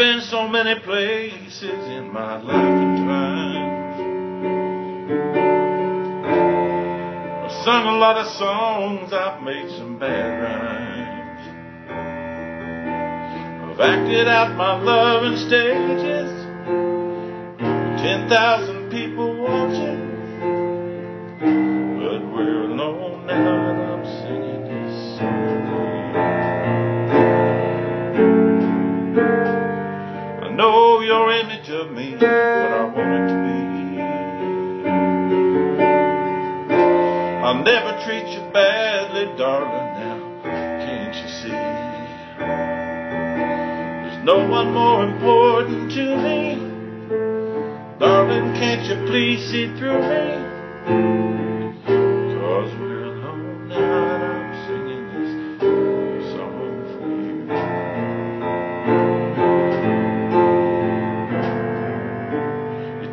been so many places in my life and times. I've sung a lot of songs, I've made some bad rhymes. I've acted out my love in stages, ten thousand people watching. What I want to be. I'll never treat you badly, darling, now, can't you see? There's no one more important to me. Darling, can't you please see through me? Cause we're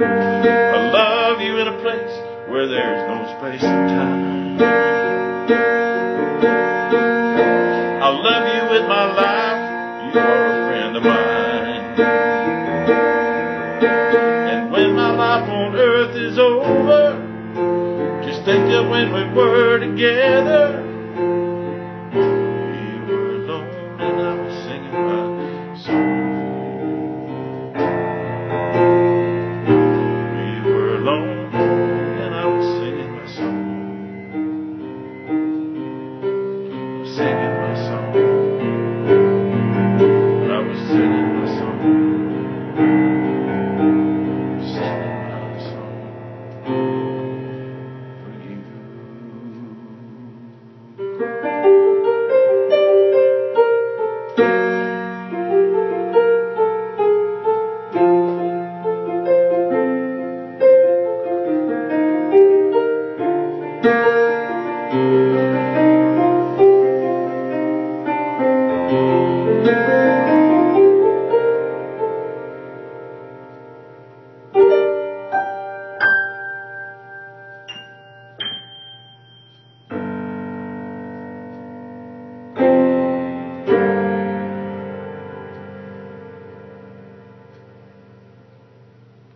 I love you in a place where there's no space and time. I love you with my life. You are a friend of mine. And when my life on earth is over, just think of when we were together.